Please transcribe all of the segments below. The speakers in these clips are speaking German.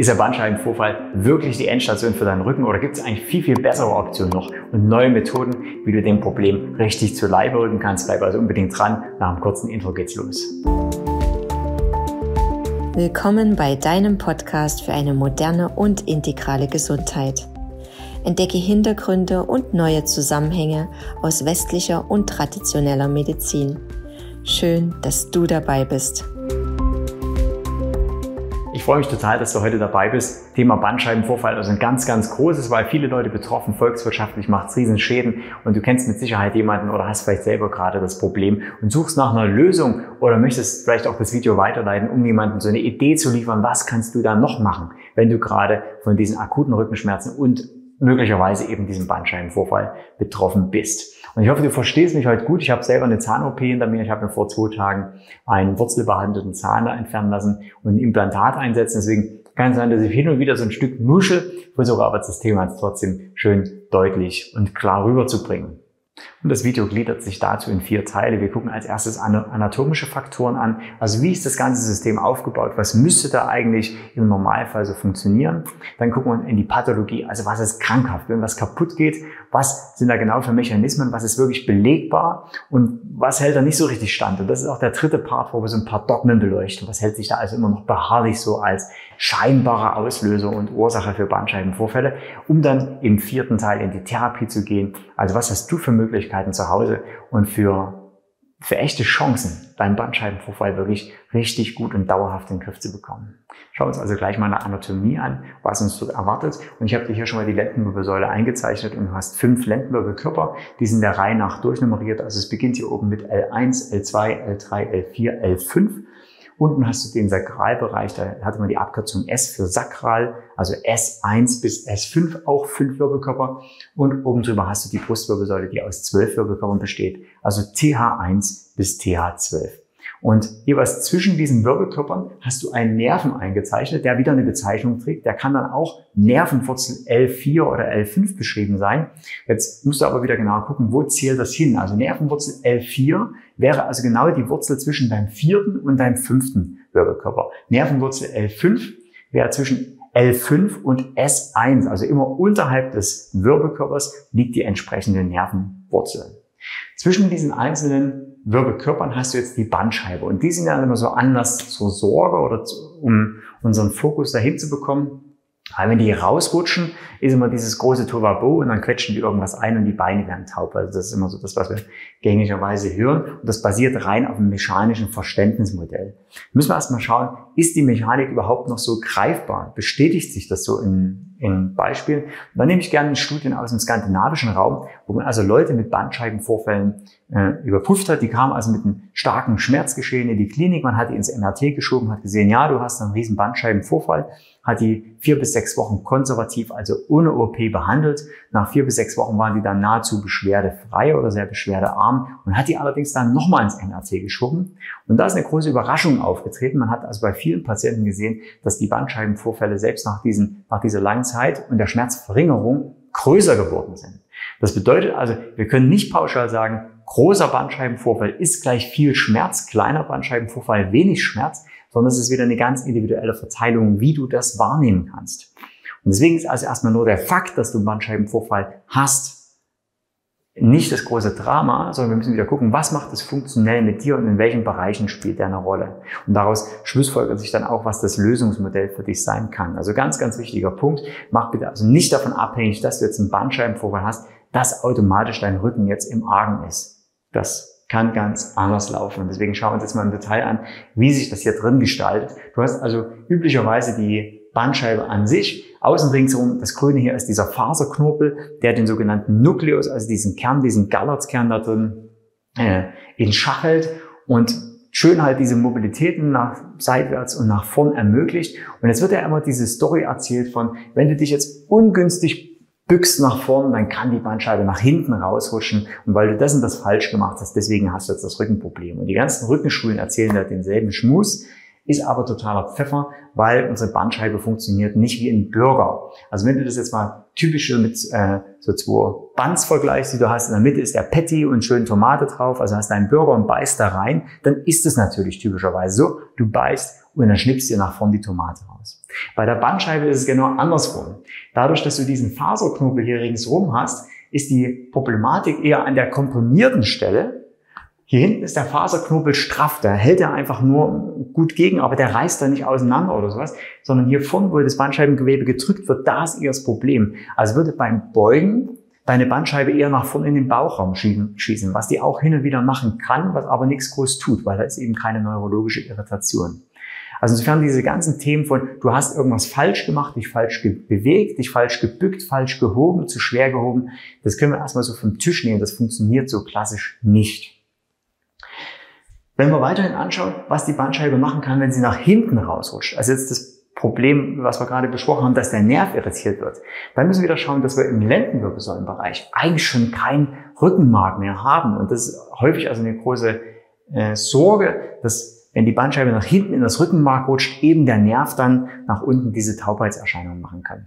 Ist der Bandscheibenvorfall wirklich die Endstation für deinen Rücken oder gibt es eigentlich viel, viel bessere Optionen noch und neue Methoden, wie du dem Problem richtig zu Leibe rücken kannst? Bleib also unbedingt dran. Nach einem kurzen Intro geht's los. Willkommen bei deinem Podcast für eine moderne und integrale Gesundheit. Entdecke Hintergründe und neue Zusammenhänge aus westlicher und traditioneller Medizin. Schön, dass du dabei bist. Ich freue mich total, dass du heute dabei bist. Thema Bandscheibenvorfall, also ein ganz, ganz großes, weil viele Leute betroffen, volkswirtschaftlich macht es Riesenschäden und du kennst mit Sicherheit jemanden oder hast vielleicht selber gerade das Problem und suchst nach einer Lösung oder möchtest vielleicht auch das Video weiterleiten, um jemandem so eine Idee zu liefern, was kannst du da noch machen, wenn du gerade von diesen akuten Rückenschmerzen und möglicherweise eben diesem Bandscheibenvorfall betroffen bist. Und ich hoffe, du verstehst mich heute gut. Ich habe selber eine Zahn-OP hinter mir. Ich habe mir vor zwei Tagen einen wurzelbehandelten Zahn da entfernen lassen und ein Implantat einsetzen. Deswegen kann es sein, dass ich hin und wieder so ein Stück nuschel, versuche aber das Thema trotzdem schön deutlich und klar rüberzubringen. Und das Video gliedert sich dazu in vier Teile. Wir gucken als erstes anatomische Faktoren an. Also wie ist das ganze System aufgebaut? Was müsste da eigentlich im Normalfall so funktionieren? Dann gucken wir in die Pathologie. Also was ist krankhaft? Wenn was kaputt geht, was sind da genau für Mechanismen? Was ist wirklich belegbar? Und was hält da nicht so richtig stand? Und das ist auch der dritte Part, wo wir so ein paar Dogmen beleuchten. Was hält sich da also immer noch beharrlich so als scheinbare Auslöser und Ursache für Bandscheibenvorfälle, um dann im vierten Teil in die Therapie zu gehen. Also was hast du für Möglichkeiten zu Hause und für für echte Chancen, deinen Bandscheibenvorfall wirklich richtig gut und dauerhaft in den Griff zu bekommen. Schauen wir uns also gleich mal eine Anatomie an, was uns dort erwartet. Und ich habe dir hier schon mal die Lendenwirbelsäule eingezeichnet und du hast fünf Lendenwirbelkörper. Die sind der Reihe nach durchnummeriert. Also es beginnt hier oben mit L1, L2, L3, L4, L5. Unten hast du den Sakralbereich, da hatte man die Abkürzung S für sakral, also S1 bis S5 auch fünf Wirbelkörper. Und oben drüber hast du die Brustwirbelsäule, die aus zwölf Wirbelkörpern besteht, also TH1 bis TH12. Und jeweils zwischen diesen Wirbelkörpern hast du einen Nerven eingezeichnet, der wieder eine Bezeichnung trägt. Der kann dann auch Nervenwurzel L4 oder L5 beschrieben sein. Jetzt musst du aber wieder genau gucken, wo zählt das hin? Also Nervenwurzel L4 wäre also genau die Wurzel zwischen deinem vierten und deinem fünften Wirbelkörper. Nervenwurzel L5 wäre zwischen L5 und S1, also immer unterhalb des Wirbelkörpers, liegt die entsprechende Nervenwurzel. Zwischen diesen einzelnen Wirbelkörpern hast du jetzt die Bandscheibe. Und die sind ja immer so anders zur Sorge oder zu, um unseren Fokus dahin zu bekommen. Weil wenn die rausrutschen, ist immer dieses große Tovabo und dann quetschen die irgendwas ein und die Beine werden taub. Also das ist immer so das, was wir gängigerweise hören. Und das basiert rein auf einem mechanischen Verständnismodell. Müssen wir erstmal schauen, ist die Mechanik überhaupt noch so greifbar? Bestätigt sich das so in, in Beispielen? Und dann nehme ich gerne Studien aus dem skandinavischen Raum, wo man also Leute mit Bandscheibenvorfällen äh, überprüft hat. Die kamen also mit einem starken Schmerzgeschehen in die Klinik. Man hat die ins MRT geschoben, hat gesehen, ja, du hast einen riesen Bandscheibenvorfall hat die vier bis sechs Wochen konservativ, also ohne OP behandelt. Nach vier bis sechs Wochen waren die dann nahezu beschwerdefrei oder sehr beschwerdearm und hat die allerdings dann nochmal ins NRT geschoben. Und da ist eine große Überraschung aufgetreten. Man hat also bei vielen Patienten gesehen, dass die Bandscheibenvorfälle selbst nach, diesen, nach dieser langen Zeit und der Schmerzverringerung größer geworden sind. Das bedeutet also, wir können nicht pauschal sagen, großer Bandscheibenvorfall ist gleich viel Schmerz, kleiner Bandscheibenvorfall wenig Schmerz, sondern es ist wieder eine ganz individuelle Verteilung, wie du das wahrnehmen kannst. Und deswegen ist also erstmal nur der Fakt, dass du einen Bandscheibenvorfall hast, nicht das große Drama, sondern wir müssen wieder gucken, was macht es funktionell mit dir und in welchen Bereichen spielt der eine Rolle. Und daraus schlussfolgert sich dann auch, was das Lösungsmodell für dich sein kann. Also ganz, ganz wichtiger Punkt. Mach bitte also nicht davon abhängig, dass du jetzt einen Bandscheibenvorfall hast, dass automatisch dein Rücken jetzt im Argen ist. Das kann ganz anders laufen. Und deswegen schauen wir uns jetzt mal im Detail an, wie sich das hier drin gestaltet. Du hast also üblicherweise die Bandscheibe an sich. Außen ringsherum, das Grüne hier ist dieser Faserknorpel, der den sogenannten Nukleus, also diesen Kern, diesen Gallertskern da drin, äh, in schachelt und schön halt diese Mobilitäten nach seitwärts und nach vorn ermöglicht. Und jetzt wird ja immer diese Story erzählt von, wenn du dich jetzt ungünstig bückst nach vorn, dann kann die Bandscheibe nach hinten rausrutschen. Und weil du das und das falsch gemacht hast, deswegen hast du jetzt das Rückenproblem. Und die ganzen Rückenschulen erzählen da denselben Schmus, ist aber totaler Pfeffer, weil unsere Bandscheibe funktioniert nicht wie ein Burger. Also wenn du das jetzt mal typisch mit äh, so zwei Buns vergleichst, die du hast, in der Mitte ist der Patty und schön Tomate drauf, also hast du einen Burger und beißt da rein, dann ist es natürlich typischerweise so, du beißt und dann schnippst dir nach vorn die Tomate raus. Bei der Bandscheibe ist es genau andersrum. Dadurch, dass du diesen Faserknobel hier ringsrum hast, ist die Problematik eher an der komprimierten Stelle. Hier hinten ist der Faserknobel straff, da hält er einfach nur gut gegen, aber der reißt da nicht auseinander oder sowas, sondern hier vorne, wo das Bandscheibengewebe gedrückt wird, da ist eher das Problem. Also würde beim Beugen deine Bandscheibe eher nach vorne in den Bauchraum schießen, was die auch hin und wieder machen kann, was aber nichts groß tut, weil da ist eben keine neurologische Irritation. Also insofern diese ganzen Themen von, du hast irgendwas falsch gemacht, dich falsch bewegt, dich falsch gebückt, falsch gehoben, zu schwer gehoben, das können wir erstmal so vom Tisch nehmen. Das funktioniert so klassisch nicht. Wenn wir weiterhin anschauen, was die Bandscheibe machen kann, wenn sie nach hinten rausrutscht, also jetzt das Problem, was wir gerade besprochen haben, dass der Nerv irritiert wird, dann müssen wir wieder schauen, dass wir im Lendenwirbelsäulenbereich eigentlich schon kein Rückenmark mehr haben. Und das ist häufig also eine große äh, Sorge, dass wenn die Bandscheibe nach hinten in das Rückenmark rutscht, eben der Nerv dann nach unten diese Taubheitserscheinung machen kann.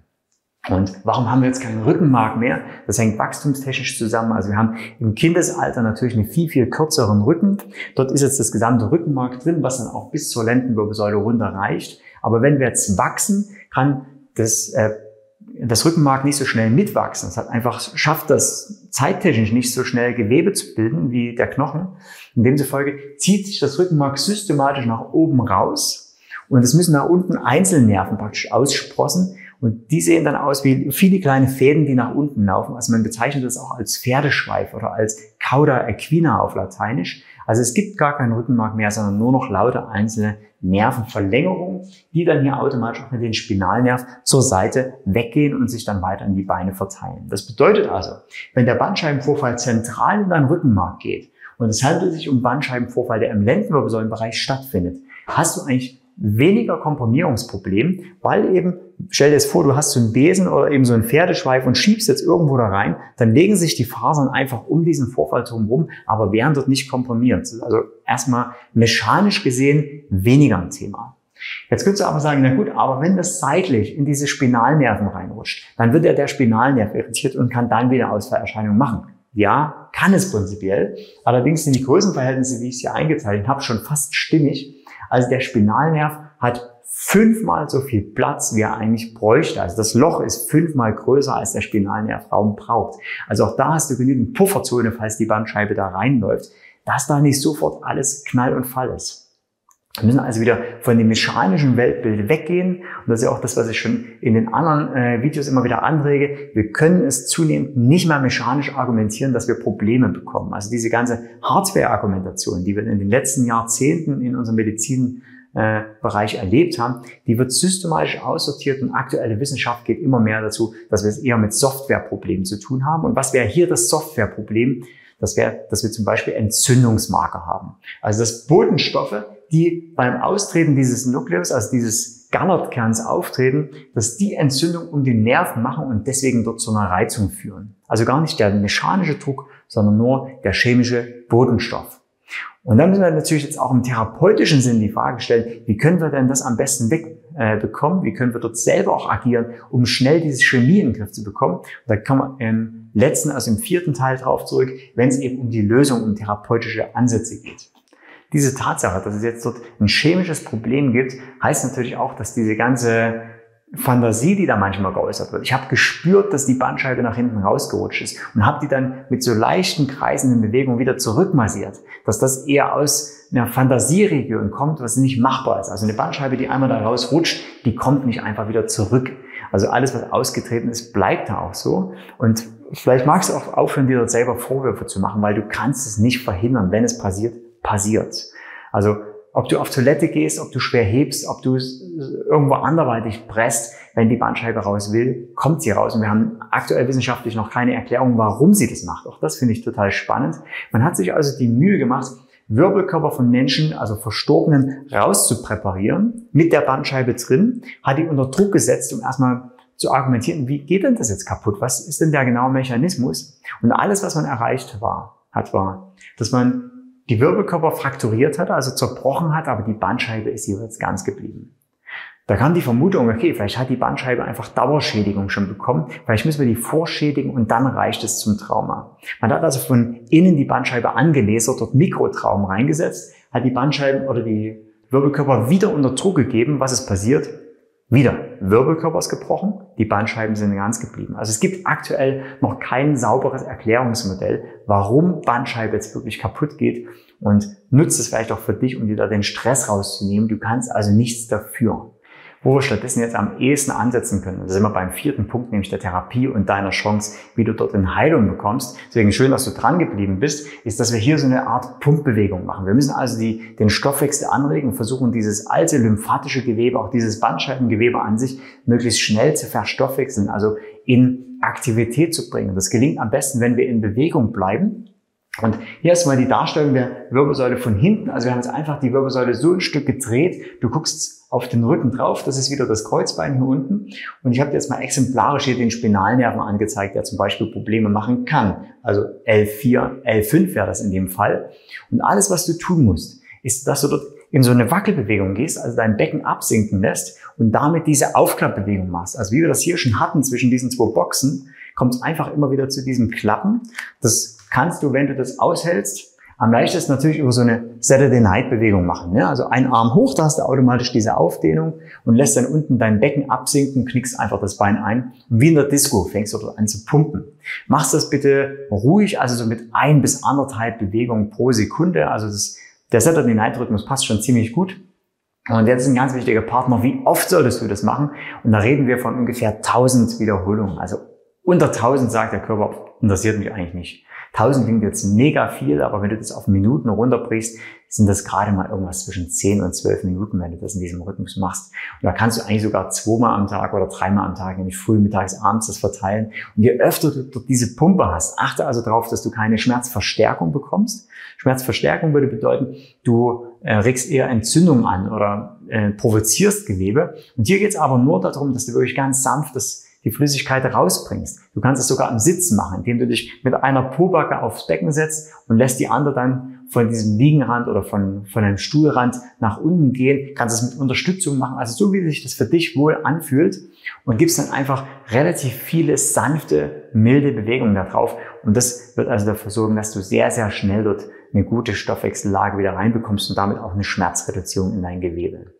Und warum haben wir jetzt keinen Rückenmark mehr? Das hängt wachstumstechnisch zusammen. Also wir haben im Kindesalter natürlich einen viel, viel kürzeren Rücken. Dort ist jetzt das gesamte Rückenmark drin, was dann auch bis zur Lendenwirbelsäule runter reicht. Aber wenn wir jetzt wachsen, kann das äh, das Rückenmark nicht so schnell mitwachsen. Es hat einfach, schafft das zeittechnisch nicht so schnell Gewebe zu bilden wie der Knochen. In demzufolge zieht sich das Rückenmark systematisch nach oben raus und es müssen nach unten Einzelnerven praktisch aussprossen und die sehen dann aus wie viele kleine Fäden, die nach unten laufen. Also man bezeichnet das auch als Pferdeschweif oder als Cauda equina auf Lateinisch. Also es gibt gar keinen Rückenmark mehr, sondern nur noch lauter einzelne Nervenverlängerungen, die dann hier automatisch auch mit den Spinalnerv zur Seite weggehen und sich dann weiter in die Beine verteilen. Das bedeutet also, wenn der Bandscheibenvorfall zentral in deinen Rückenmark geht und es handelt sich um Bandscheibenvorfall, der im Lendenwirbelsäulenbereich stattfindet, hast du eigentlich weniger Komprimierungsproblem, weil eben, stell dir jetzt vor, du hast so einen Besen oder eben so einen Pferdeschweif und schiebst jetzt irgendwo da rein, dann legen sich die Fasern einfach um diesen Vorfall drumherum, aber werden dort nicht komprimiert. Also erstmal mechanisch gesehen weniger ein Thema. Jetzt könntest du aber sagen, na gut, aber wenn das seitlich in diese Spinalnerven reinrutscht, dann wird ja der Spinalnerv irritiert und kann dann wieder Ausfallerscheinungen machen. Ja, kann es prinzipiell. Allerdings sind die Größenverhältnisse, wie ich sie eingeteilt habe, schon fast stimmig. Also der Spinalnerv hat fünfmal so viel Platz, wie er eigentlich bräuchte. Also das Loch ist fünfmal größer, als der Spinalnervraum braucht. Also auch da hast du genügend Pufferzone, falls die Bandscheibe da reinläuft, dass da nicht sofort alles Knall und Fall ist. Wir müssen also wieder von dem mechanischen Weltbild weggehen. Und das ist ja auch das, was ich schon in den anderen äh, Videos immer wieder anrege. Wir können es zunehmend nicht mehr mechanisch argumentieren, dass wir Probleme bekommen. Also diese ganze Hardware-Argumentation, die wir in den letzten Jahrzehnten in unserem Medizinbereich äh, erlebt haben, die wird systematisch aussortiert und aktuelle Wissenschaft geht immer mehr dazu, dass wir es eher mit Softwareproblemen zu tun haben. Und was wäre hier das Softwareproblem? Das wäre, dass wir zum Beispiel Entzündungsmarker haben. Also dass Botenstoffe, die beim Austreten dieses Nukleus, also dieses Gannert-Kerns auftreten, dass die Entzündung um den Nerv machen und deswegen dort zu einer Reizung führen. Also gar nicht der mechanische Druck, sondern nur der chemische Botenstoff. Und dann müssen wir natürlich jetzt auch im therapeutischen Sinn die Frage stellen, wie können wir denn das am besten wegbekommen? Äh, wie können wir dort selber auch agieren, um schnell diese Chemie in den Griff zu bekommen? Und da kann man im letzten, also im vierten Teil drauf zurück, wenn es eben um die Lösung, um therapeutische Ansätze geht. Diese Tatsache, dass es jetzt dort ein chemisches Problem gibt, heißt natürlich auch, dass diese ganze Fantasie, die da manchmal geäußert wird. Ich habe gespürt, dass die Bandscheibe nach hinten rausgerutscht ist und habe die dann mit so leichten kreisenden Bewegungen wieder zurückmassiert, dass das eher aus einer Fantasieregion kommt, was nicht machbar ist. Also eine Bandscheibe, die einmal da rausrutscht, die kommt nicht einfach wieder zurück. Also alles, was ausgetreten ist, bleibt da auch so. Und vielleicht magst du auch aufhören, dir dort selber Vorwürfe zu machen, weil du kannst es nicht verhindern, wenn es passiert, passiert. Also ob du auf Toilette gehst, ob du schwer hebst, ob du irgendwo anderweitig presst, wenn die Bandscheibe raus will, kommt sie raus. Und wir haben aktuell wissenschaftlich noch keine Erklärung, warum sie das macht. Auch das finde ich total spannend. Man hat sich also die Mühe gemacht, Wirbelkörper von Menschen, also Verstorbenen, rauszupräparieren, mit der Bandscheibe drin, hat die unter Druck gesetzt, um erstmal zu argumentieren, wie geht denn das jetzt kaputt? Was ist denn der genaue Mechanismus? Und alles, was man erreicht war, hat war, dass man die Wirbelkörper frakturiert hat, also zerbrochen hat, aber die Bandscheibe ist jeweils ganz geblieben. Da kam die Vermutung, okay, vielleicht hat die Bandscheibe einfach Dauerschädigung schon bekommen, vielleicht müssen wir die vorschädigen und dann reicht es zum Trauma. Man hat also von innen die Bandscheibe angelasert, dort Mikrotraumen reingesetzt, hat die Bandscheiben oder die Wirbelkörper wieder unter Druck gegeben. Was ist passiert? Wieder, Wirbelkörper ist gebrochen, die Bandscheiben sind ganz geblieben. Also es gibt aktuell noch kein sauberes Erklärungsmodell, warum Bandscheibe jetzt wirklich kaputt geht und nutzt es vielleicht auch für dich, um dir da den Stress rauszunehmen. Du kannst also nichts dafür wo wir stattdessen jetzt am ehesten ansetzen können. Da sind wir beim vierten Punkt, nämlich der Therapie und deiner Chance, wie du dort in Heilung bekommst. Deswegen schön, dass du dran geblieben bist, ist, dass wir hier so eine Art Pumpbewegung machen. Wir müssen also die, den Stoffwechsel anregen und versuchen, dieses alte lymphatische Gewebe, auch dieses Bandscheibengewebe an sich, möglichst schnell zu verstoffwechseln, also in Aktivität zu bringen. Das gelingt am besten, wenn wir in Bewegung bleiben. Und hier ist mal die Darstellung der Wirbelsäule von hinten. Also wir haben jetzt einfach die Wirbelsäule so ein Stück gedreht. Du guckst auf den Rücken drauf. Das ist wieder das Kreuzbein hier unten. Und ich habe jetzt mal exemplarisch hier den Spinalnerven angezeigt, der zum Beispiel Probleme machen kann. Also L4, L5 wäre das in dem Fall. Und alles, was du tun musst, ist, dass du dort in so eine Wackelbewegung gehst, also dein Becken absinken lässt und damit diese Aufklappbewegung machst. Also wie wir das hier schon hatten zwischen diesen zwei Boxen, kommt es einfach immer wieder zu diesem Klappen. Das kannst du, wenn du das aushältst, am leichtesten natürlich über so eine Saturday Night Bewegung machen. Ja? Also ein Arm hoch, da hast du automatisch diese Aufdehnung und lässt dann unten dein Becken absinken, knickst einfach das Bein ein und wie in der Disco fängst du an zu pumpen. Machst das bitte ruhig, also so mit ein bis anderthalb Bewegungen pro Sekunde. Also das, der Saturday Night Rhythmus passt schon ziemlich gut. Und jetzt ist ein ganz wichtiger Partner, wie oft solltest du das machen? Und da reden wir von ungefähr 1000 Wiederholungen. Also unter 1000 sagt der Körper, interessiert mich eigentlich nicht. 1000 klingt jetzt mega viel, aber wenn du das auf Minuten runterbrichst, sind das gerade mal irgendwas zwischen 10 und 12 Minuten, wenn du das in diesem Rhythmus machst. Und da kannst du eigentlich sogar zweimal am Tag oder dreimal am Tag, nämlich früh, mittags, abends das verteilen. Und je öfter du diese Pumpe hast, achte also darauf, dass du keine Schmerzverstärkung bekommst. Schmerzverstärkung würde bedeuten, du äh, regst eher Entzündung an oder äh, provozierst Gewebe. Und hier geht es aber nur darum, dass du wirklich ganz sanft das die Flüssigkeit rausbringst. Du kannst es sogar im Sitzen machen, indem du dich mit einer Pobacke aufs Becken setzt und lässt die andere dann von diesem Liegenrand oder von, von einem Stuhlrand nach unten gehen. Kannst es mit Unterstützung machen, also so wie sich das für dich wohl anfühlt und gibst dann einfach relativ viele sanfte, milde Bewegungen da drauf. Und das wird also dafür sorgen, dass du sehr, sehr schnell dort eine gute Stoffwechsellage wieder reinbekommst und damit auch eine Schmerzreduzierung in dein Gewebe.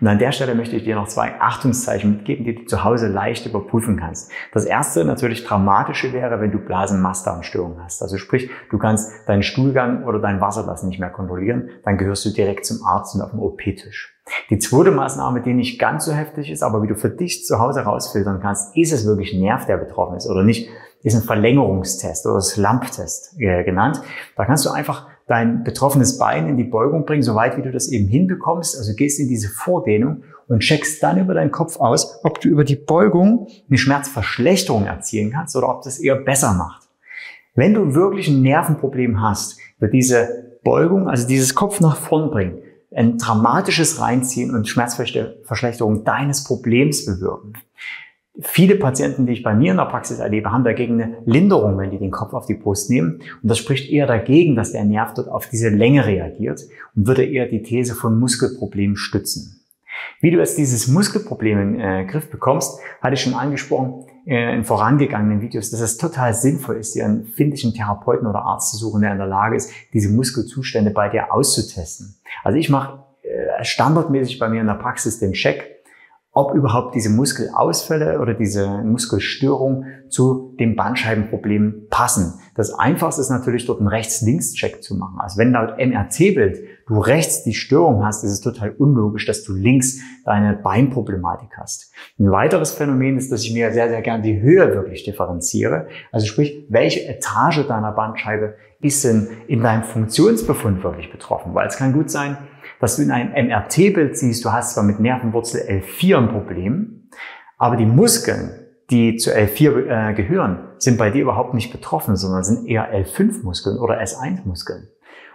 Und an der Stelle möchte ich dir noch zwei Achtungszeichen mitgeben, die du zu Hause leicht überprüfen kannst. Das erste natürlich dramatische wäre, wenn du Blasen-Mastdarmstörungen hast. Also sprich, du kannst deinen Stuhlgang oder dein Wasserlassen nicht mehr kontrollieren, dann gehörst du direkt zum Arzt und auf den OP-Tisch. Die zweite Maßnahme, die nicht ganz so heftig ist, aber wie du für dich zu Hause rausfiltern kannst, ist es wirklich ein Nerv, der betroffen ist oder nicht, ist ein Verlängerungstest oder Slump-Test äh, genannt. Da kannst du einfach dein betroffenes Bein in die Beugung bringen, so weit wie du das eben hinbekommst. Also gehst in diese Vordehnung und checkst dann über deinen Kopf aus, ob du über die Beugung eine Schmerzverschlechterung erzielen kannst oder ob das eher besser macht. Wenn du wirklich ein Nervenproblem hast, wird diese Beugung, also dieses Kopf nach vorn bringen, ein dramatisches Reinziehen und Schmerzverschlechterung deines Problems bewirken. Viele Patienten, die ich bei mir in der Praxis erlebe, haben dagegen eine Linderung, wenn die den Kopf auf die Brust nehmen. Und das spricht eher dagegen, dass der Nerv dort auf diese Länge reagiert und würde eher die These von Muskelproblemen stützen. Wie du jetzt dieses Muskelproblem in den äh, Griff bekommst, hatte ich schon angesprochen äh, in vorangegangenen Videos, dass es total sinnvoll ist, dir einen findlichen Therapeuten oder Arzt zu suchen, der in der Lage ist, diese Muskelzustände bei dir auszutesten. Also ich mache äh, standardmäßig bei mir in der Praxis den Check, ob überhaupt diese Muskelausfälle oder diese Muskelstörung zu dem Bandscheibenproblem passen. Das Einfachste ist natürlich dort einen Rechts-Links-Check zu machen. Also wenn laut MRT-Bild du rechts die Störung hast, ist es total unlogisch, dass du links deine Beinproblematik hast. Ein weiteres Phänomen ist, dass ich mir sehr, sehr gern die Höhe wirklich differenziere. Also sprich, welche Etage deiner Bandscheibe ist denn in deinem Funktionsbefund wirklich betroffen? Weil es kann gut sein, dass du in einem MRT-Bild siehst, du hast zwar mit Nervenwurzel L4 ein Problem, aber die Muskeln, die zu L4 äh, gehören, sind bei dir überhaupt nicht betroffen, sondern sind eher L5-Muskeln oder S1-Muskeln.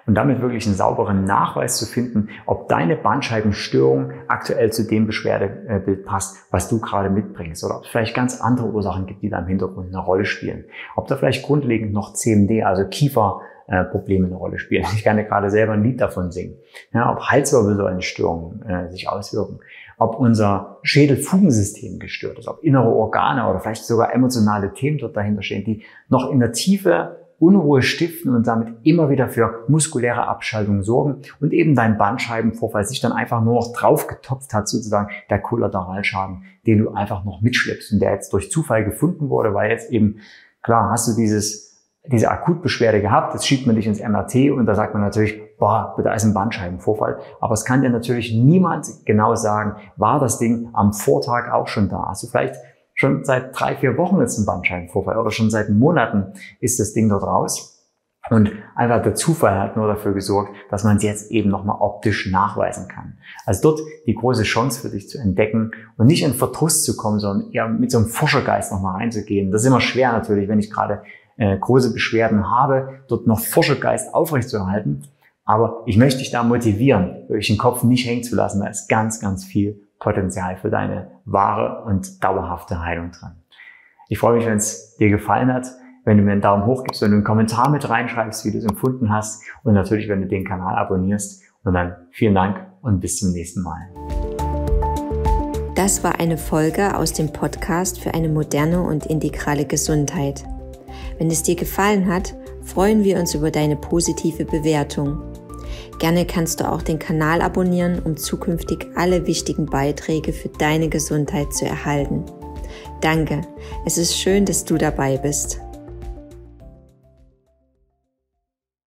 Und damit wirklich einen sauberen Nachweis zu finden, ob deine Bandscheibenstörung aktuell zu dem Beschwerdebild passt, was du gerade mitbringst. Oder ob es vielleicht ganz andere Ursachen gibt, die da im Hintergrund eine Rolle spielen. Ob da vielleicht grundlegend noch CMD, also Kiefer, äh, Probleme eine Rolle spielen. Ich kann ja gerade selber ein Lied davon singen. Ja, ob Halswirbelsäulenstörungen äh, sich auswirken, ob unser Schädelfugensystem gestört ist, ob innere Organe oder vielleicht sogar emotionale Themen dort dahinter stehen, die noch in der Tiefe Unruhe stiften und damit immer wieder für muskuläre Abschaltung sorgen und eben dein Bandscheibenvorfall sich dann einfach nur noch draufgetopft hat, sozusagen der Kollateralschaden, den du einfach noch mitschleppst und der jetzt durch Zufall gefunden wurde, weil jetzt eben, klar, hast du dieses diese Akutbeschwerde gehabt, jetzt schiebt man dich ins MRT und da sagt man natürlich, boah, da ist ein Bandscheibenvorfall. Aber es kann dir natürlich niemand genau sagen, war das Ding am Vortag auch schon da? Hast du vielleicht schon seit drei, vier Wochen ist ein Bandscheibenvorfall oder schon seit Monaten ist das Ding dort raus. Und einfach der Zufall hat nur dafür gesorgt, dass man es jetzt eben nochmal optisch nachweisen kann. Also dort die große Chance für dich zu entdecken und nicht in Verdruss zu kommen, sondern eher mit so einem Forschergeist nochmal reinzugehen. Das ist immer schwer natürlich, wenn ich gerade äh, große Beschwerden habe, dort noch Forschergeist aufrechtzuerhalten. Aber ich möchte dich da motivieren, wirklich den Kopf nicht hängen zu lassen. Da ist ganz, ganz viel Potenzial für deine wahre und dauerhafte Heilung dran. Ich freue mich, wenn es dir gefallen hat, wenn du mir einen Daumen hoch gibst, wenn du einen Kommentar mit reinschreibst, wie du es empfunden hast und natürlich, wenn du den Kanal abonnierst. Und dann vielen Dank und bis zum nächsten Mal. Das war eine Folge aus dem Podcast für eine moderne und integrale Gesundheit. Wenn es dir gefallen hat, freuen wir uns über deine positive Bewertung. Gerne kannst du auch den Kanal abonnieren, um zukünftig alle wichtigen Beiträge für deine Gesundheit zu erhalten. Danke, es ist schön, dass du dabei bist.